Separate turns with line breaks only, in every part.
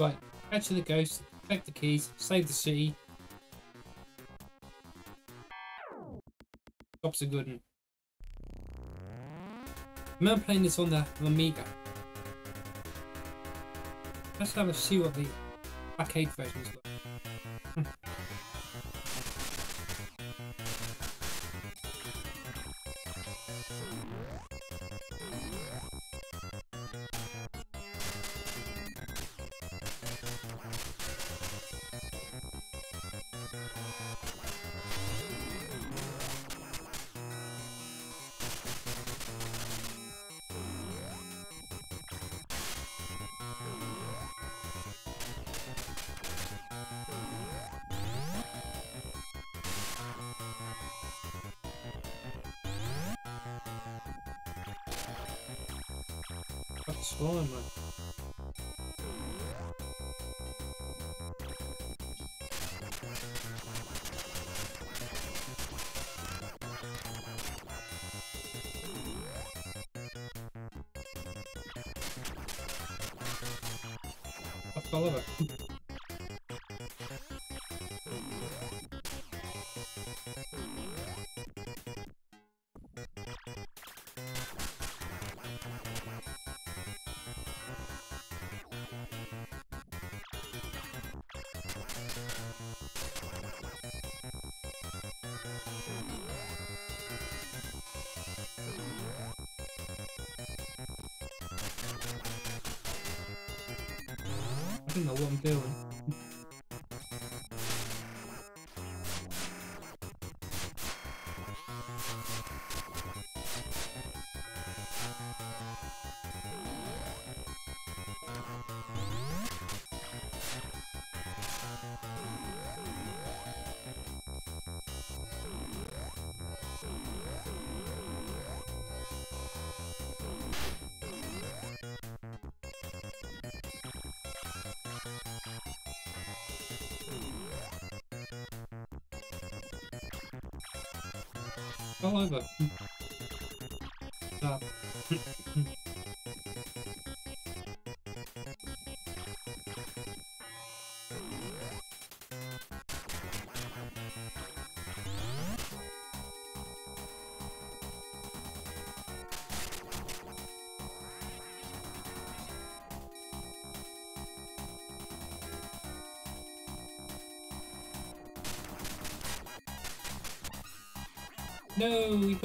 Right, catch the ghost, collect the keys, save the city. Stop's a good. Remember playing this on the Amiga. Let's have a see what the arcade version is like. Swollen, man. Fuck All over.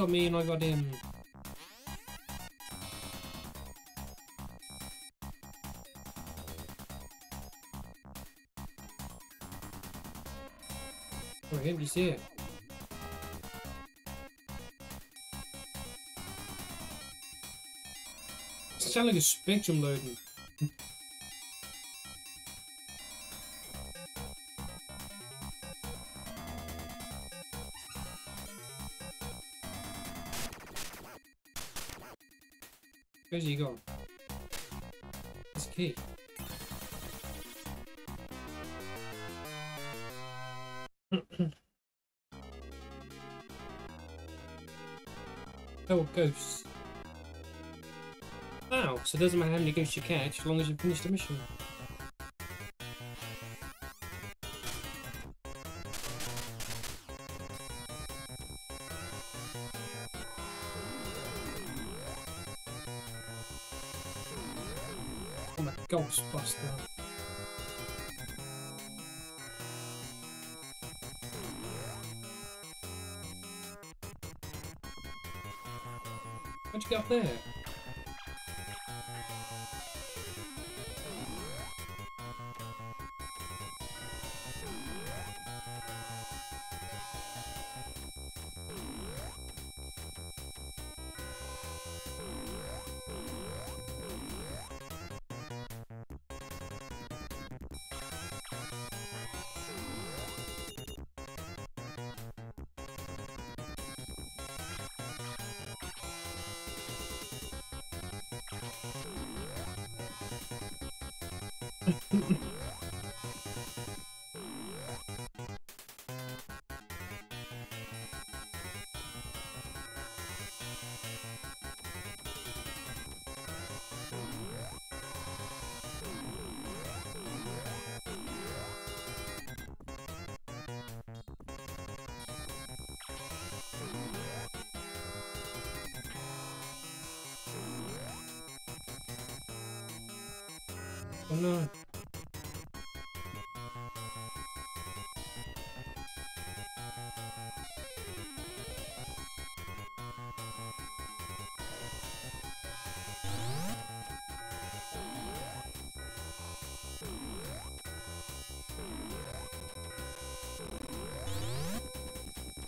Got me and I got him. Oh, him, you see it? It sounds like a spectrum loading. Where's he gone? His key. oh, ghosts. Wow, so it doesn't matter how many ghosts you catch as long as you finish the mission. Up there?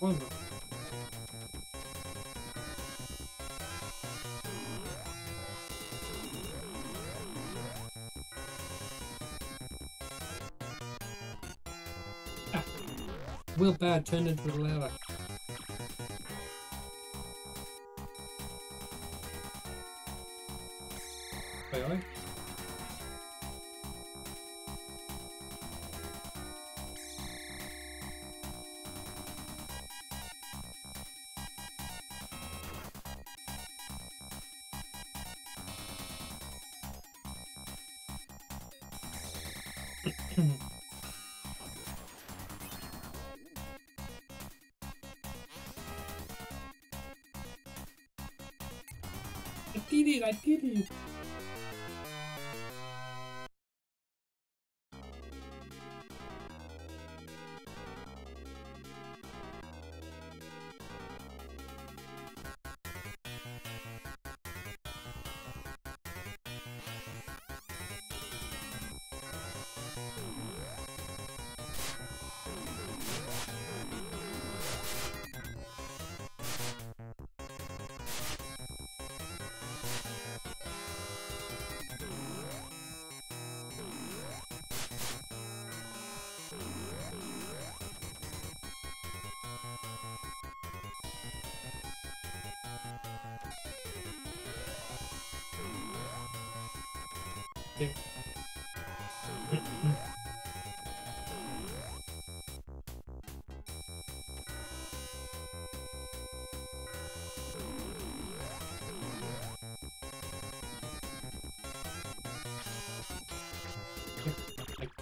No. Ah. Wheel bad turned into a lava. I did it, I did it.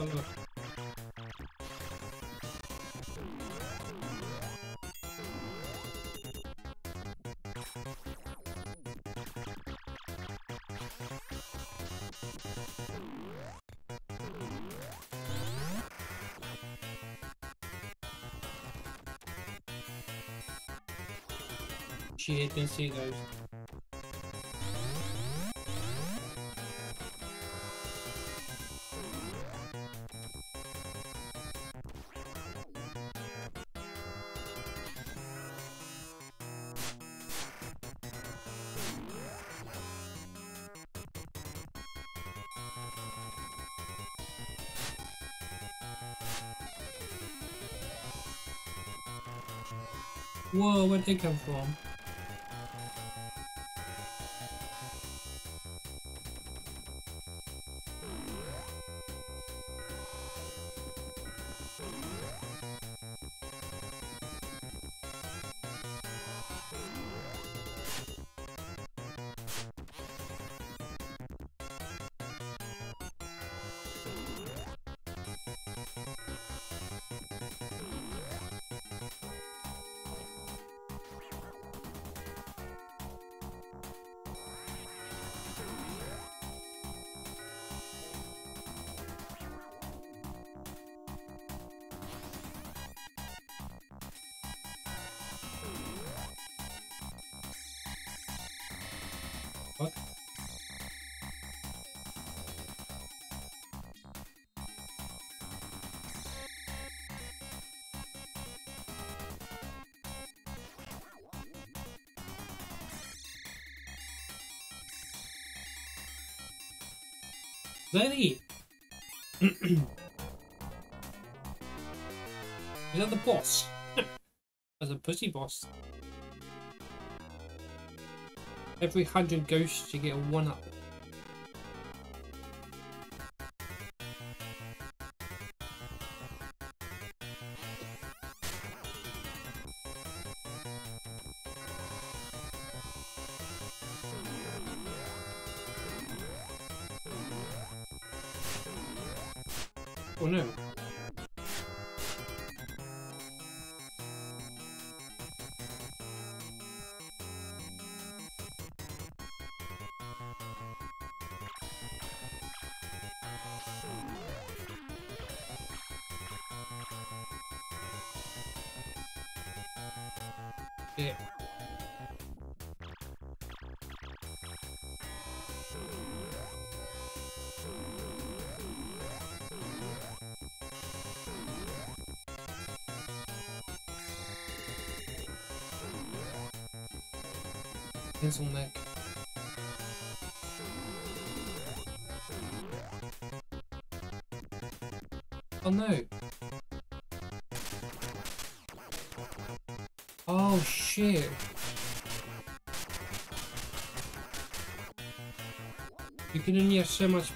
I got it. Shit, didn't see those. Whoa, where'd they come from? It? Is that the boss? As a pussy boss. Every hundred ghosts you get a one up. Hazel neck. Oh no. Oh shit. You can only have so much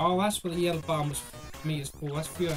Oh, that's what the yellow bomb was me is for. That's for your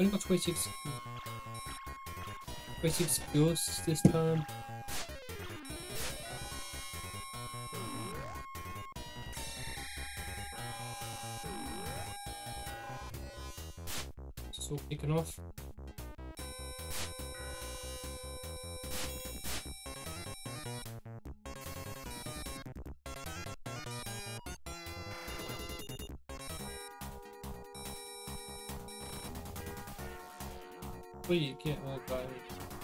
only got 26, 26 ghosts this time. So kicking off. Wait, you can't uh, really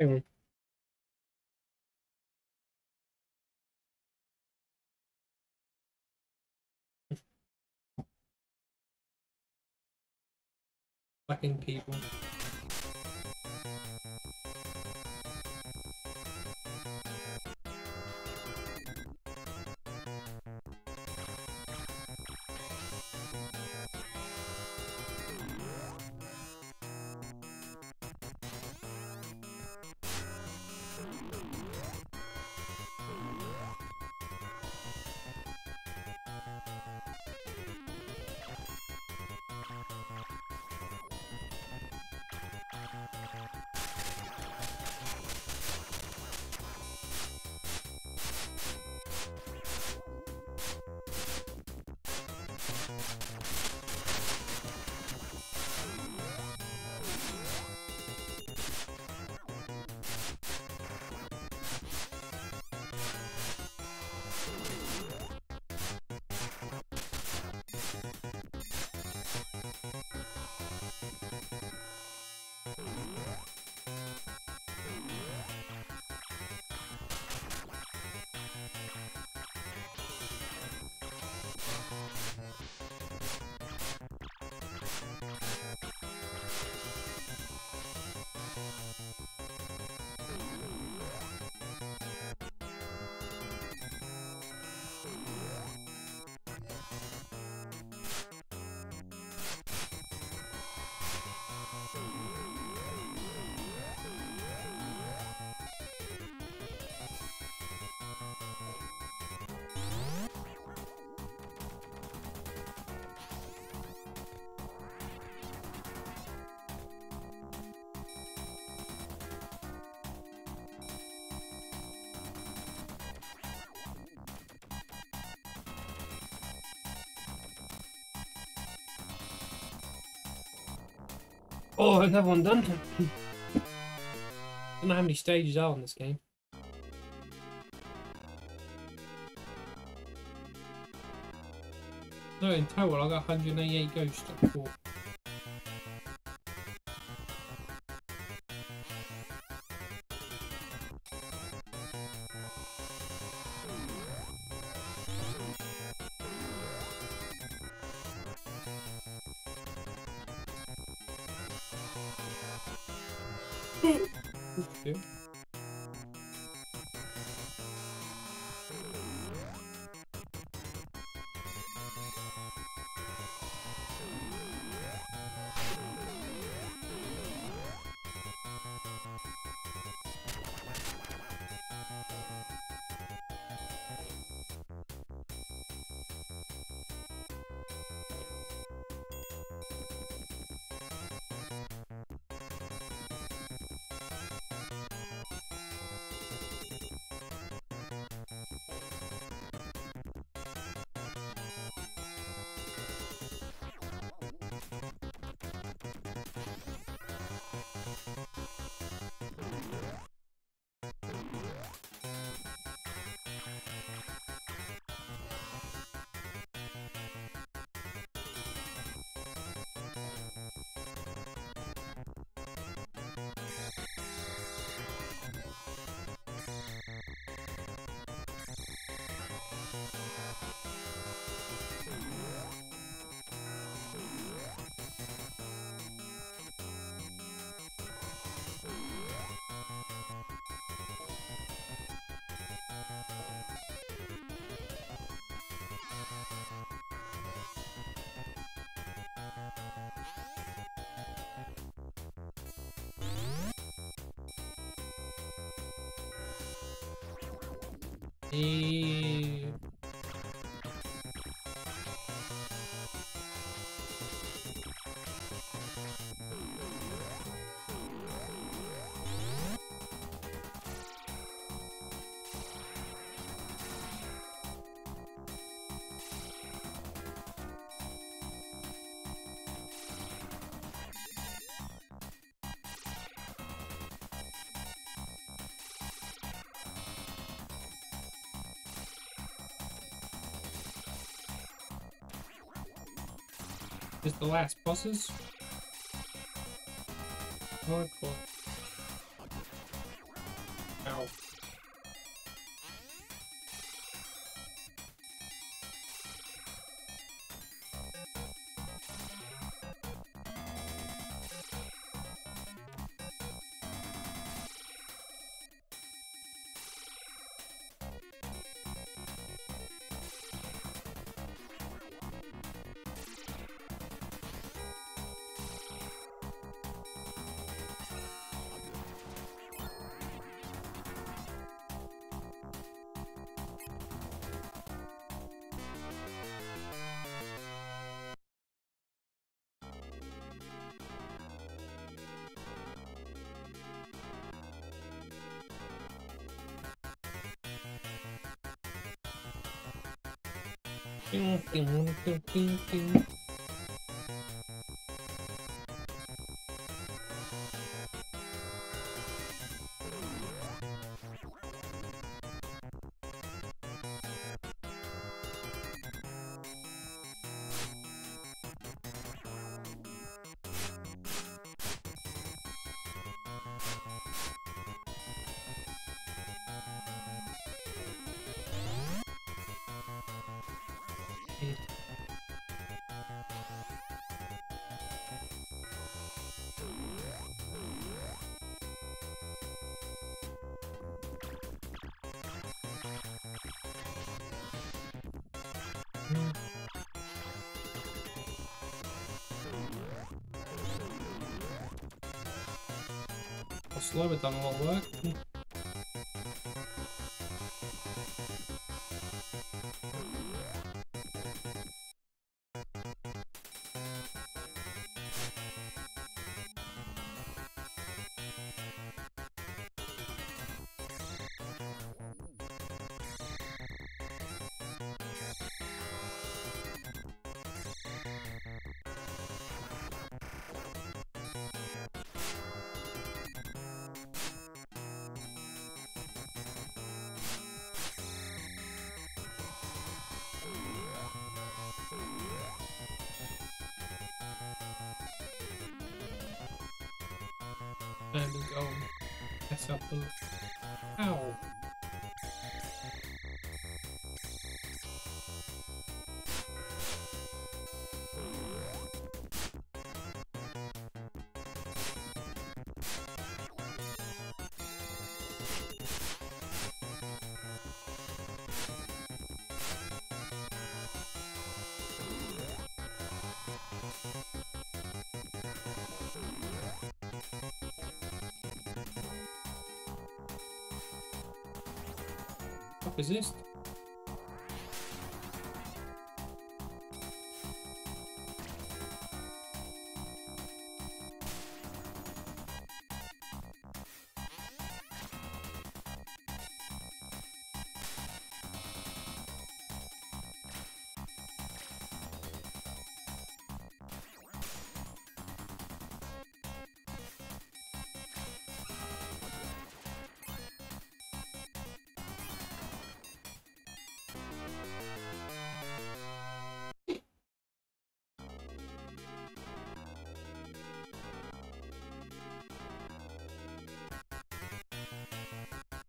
Mm-hmm. Fucking people. Oh, another one done. Don't know how many stages are in this game. No, in total I got 188 ghosts Eh, Is the last bosses? Hardcore. ピンピンピンピンピン。It down won't work. There we go. Mess up the... Ow! What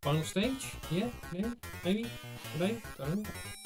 Final stage? Yeah, maybe, maybe, maybe, I don't know.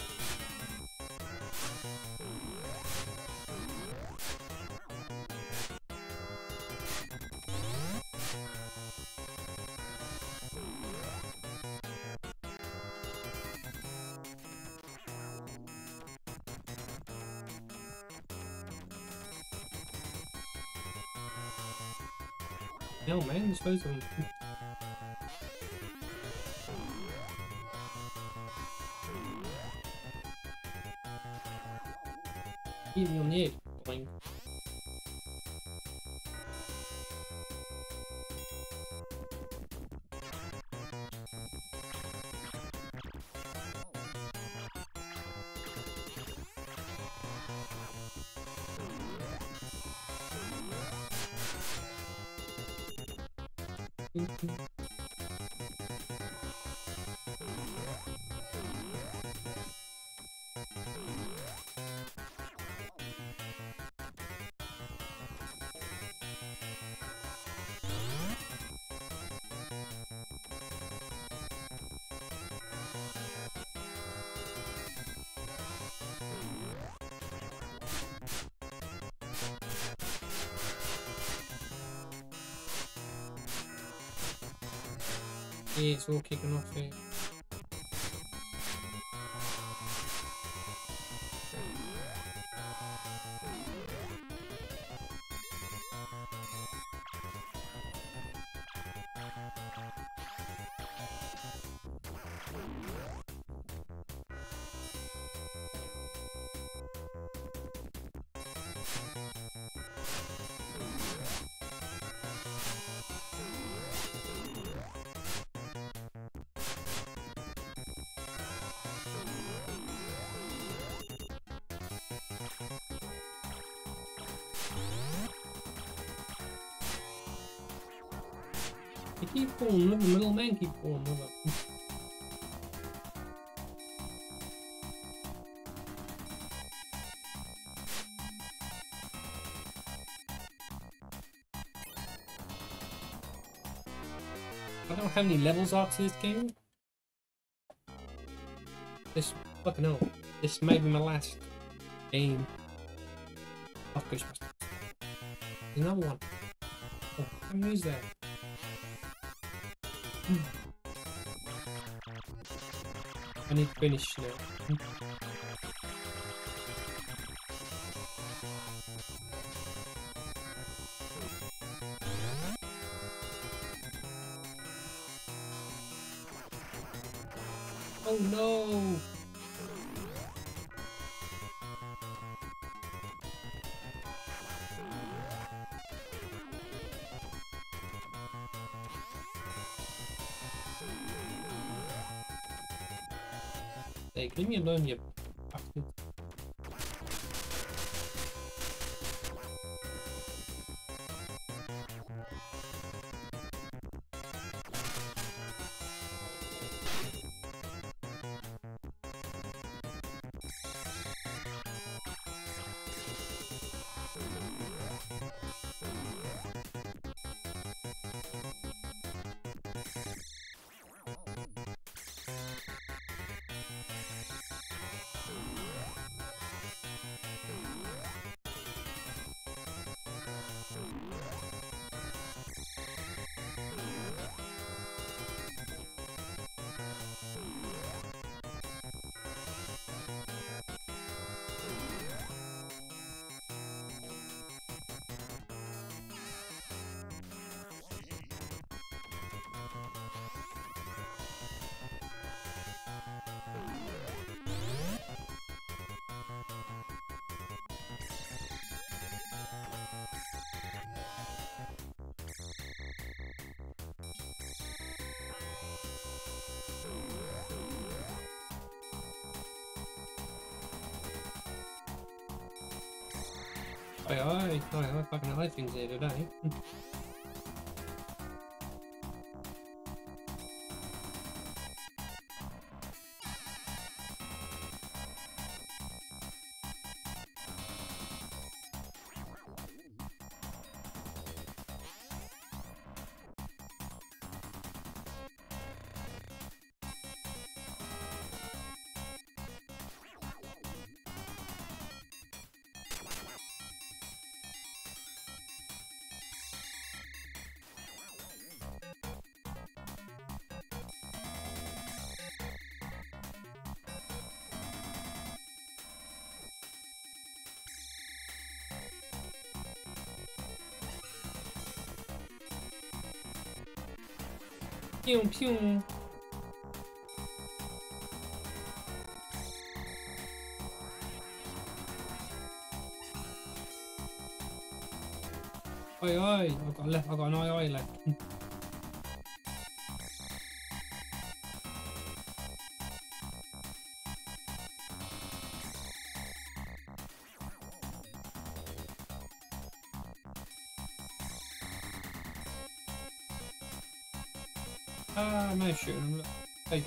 Thank you. It's all kicking off here. You keep falling them, little man keep falling them. I don't how many levels are to this game. This fucking hell. This may be my last game of. There's another one. Oh, how many is there? I need finish now. Oh no! Так, рекомендуем мне Aye aye, aye aye, fucking high things here today. Pew pew. Aye aye, I've got left. I've got an aye aye left.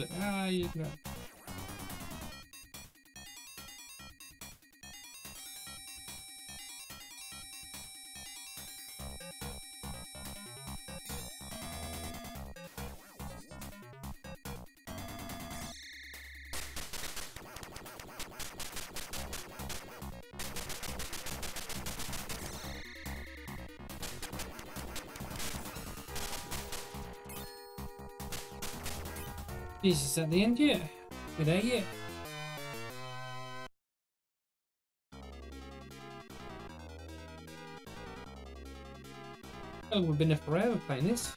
It. Ah, you know. Jesus, at the end yet? We're there yet? Oh, we've been there forever playing this.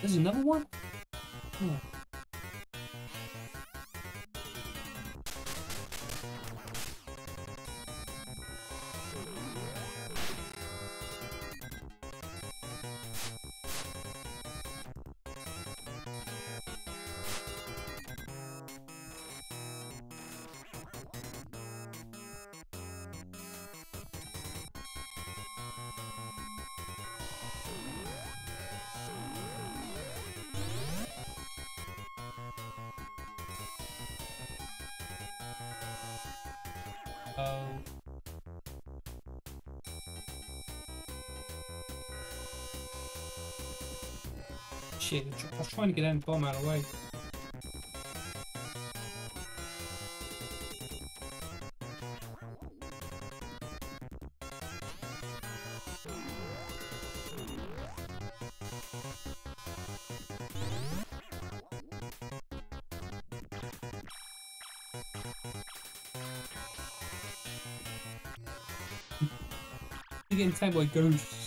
There's another one? Oh. Shit, I was trying to get that bomb out of the way. You're getting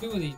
Who are these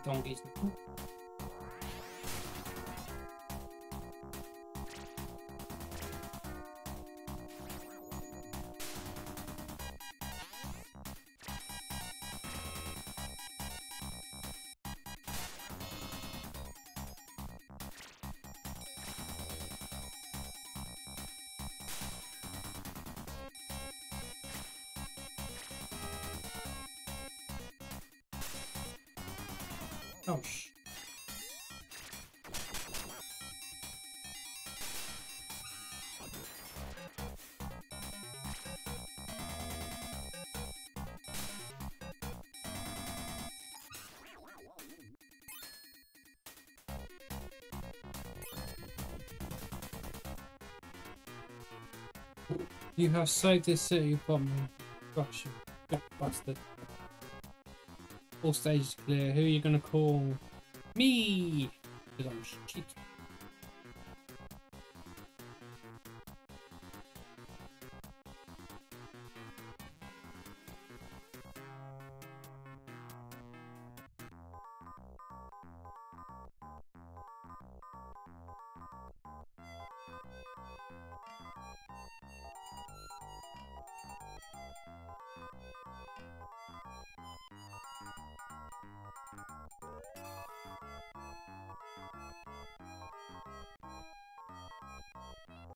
You have saved this city from me. Russia. Bastard. All stages clear. Who are you gonna call? Me! Because I'm.